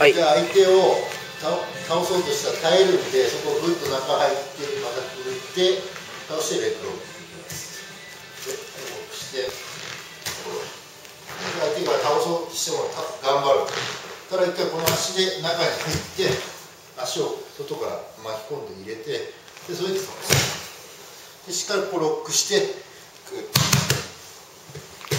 はい。じゃあ相手を倒倒そうとしたら耐えるんでそこをぐっと中入ってまたくって倒してレッグロックいきます。でロックして相手が倒そうとしても頑張る。ただ一回この足で中に入って足を外から巻き込んで入れてでそれで倒す。でしっかりこうロックしてグッ